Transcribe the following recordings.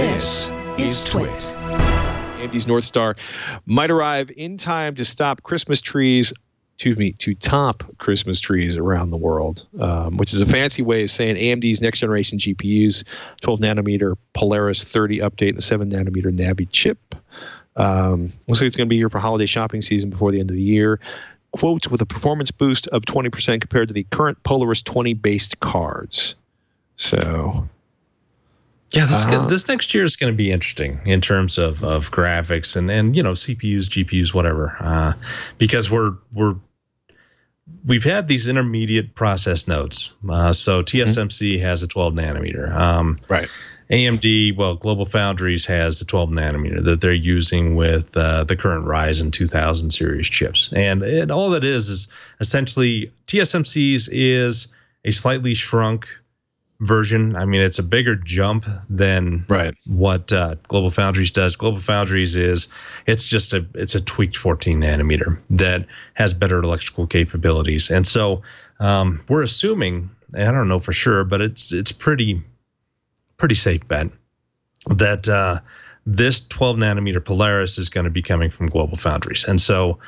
This is Twit. AMD's North Star might arrive in time to stop Christmas trees, excuse me, to top Christmas trees around the world, um, which is a fancy way of saying AMD's next generation GPUs, 12 nanometer Polaris 30 update, and the 7 nanometer Navi chip. Um, looks like it's going to be here for holiday shopping season before the end of the year. Quote, with a performance boost of 20% compared to the current Polaris 20 based cards. So Yeah, this, Uh-huh. this next year is going to be interesting in terms of, of graphics and, and you know CPUs, GPUs, whatever, uh, because we're we're we've had these intermediate process nodes. Uh, so TSMC has a 12 nanometer. Um, Right. AMD, well, Global Foundries has a 12 nanometer that they're using with uh, the current Ryzen 2000 series chips, and it, all that is is essentially TSMC's is a slightly shrunk version. I mean, it's a bigger jump than Right. what uh, Global Foundries does. Global Foundries is it's just a it's a tweaked 14 nanometer that has better electrical capabilities, and so um, we're assuming I don't know for sure, but it's it's pretty pretty safe bet that uh, this 12 nanometer Polaris is going to be coming from Global Foundries, and so.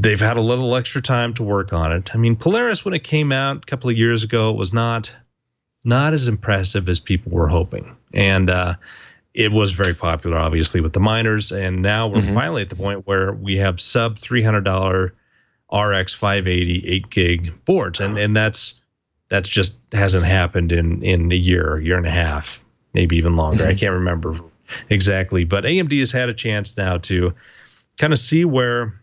They've had a little extra time to work on it. I mean, Polaris, when it came out a couple of years ago, it was not not as impressive as people were hoping. And uh, it was very popular, obviously, with the miners. And now we're Mhm. finally at the point where we have sub $300 RX 580 8 gig boards. And, and that's that's just hasn't happened in, in a year, year and a half, maybe even longer. I can't remember exactly. But AMD has had a chance now to kind of see where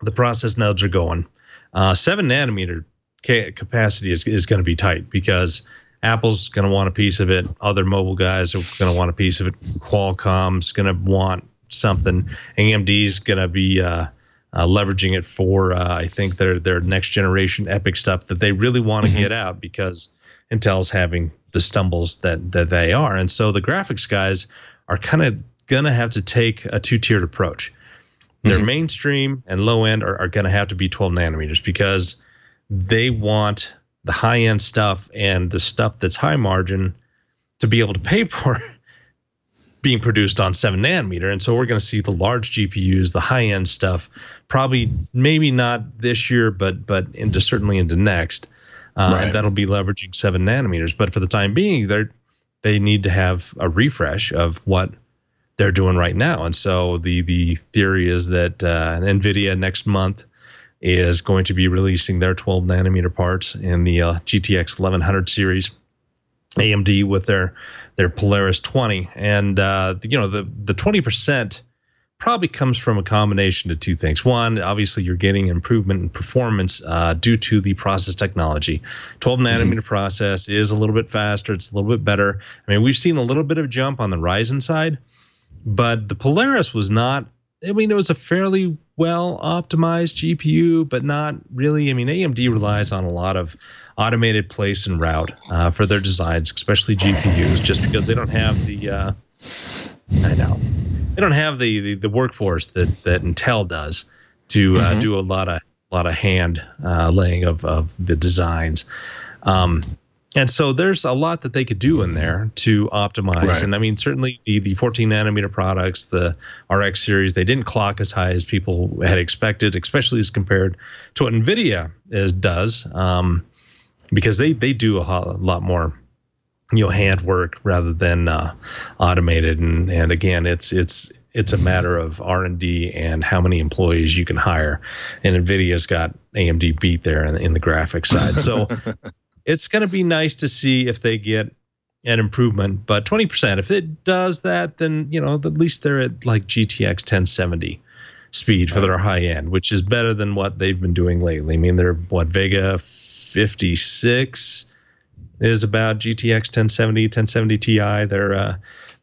the process nodes are going. Uh, seven nanometer capacity is, is going to be tight because Apple's going to want a piece of it. Other mobile guys are going to want a piece of it. Qualcomm's going to want something. AMD's going to be uh, uh, leveraging it for, uh, I think, their their next generation EPYC stuff that they really want to Mhm. get out because Intel's having the stumbles that that they are, and so the graphics guys are kind of going to have to take a two tiered approach. Their Mhm. mainstream and low end are, are going to have to be 12 nanometers because they want the high end stuff and the stuff that's high margin to be able to pay for being produced on 7 nanometer. And so we're going to see the large gpus the high end stuff probably maybe not this year but but into certainly into next. Uh, Right. and that'll be leveraging 7 nanometers. But for the time being they're they need to have a refresh of what they're doing right now. And so the the theory is that uh, nvidia next month is going to be releasing their 12 nanometer parts in the uh, GTX 1100 series. AMD with their their Polaris 20, and uh, you know the the 20 percent probably comes from a combination of two things. One, obviously, you're getting improvement in performance uh, due to the process technology. 12 nanometer process is a little bit faster. It's a little bit better. I mean, we've seen a little bit of jump on the Ryzen side, but the Polaris was not. I mean, it was a fairly well optimized GPU, but not really. I mean, AMD relies on a lot of automated place and route uh, for their designs, especially GPUs, just because they don't have the. Uh, I know they don't have the, the the workforce that that Intel does to uh, Mhm. do a lot of lot of hand uh, laying of of the designs. Um, and so there's a lot that they could do in there to optimize. Right. And I mean, certainly the, the 14 nanometer products, the RX series, they didn't clock as high as people had expected, especially as compared to what NVIDIA is, does, um, because they, they do a ho- lot more you know handwork rather than uh, automated and and again it's it's it's a matter of r&d and how many employees you can hire and nvidia's got amd beat there in, in the graphics side so it's going to be nice to see if they get an improvement but 20% if it does that then you know at least they're at like gtx 1070 speed for their high end which is better than what they've been doing lately i mean they're what vega 56 is about GTX 1070, 1070 Ti. Their uh,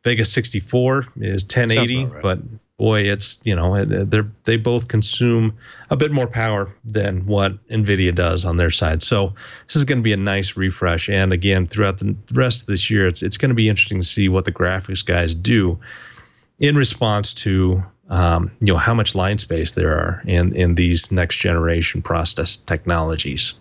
Vega 64 is 1080, right. but boy, it's you know they're they both consume a bit more power than what Nvidia does on their side. So this is going to be a nice refresh. And again, throughout the rest of this year, it's it's going to be interesting to see what the graphics guys do in response to um, you know how much line space there are in in these next generation process technologies.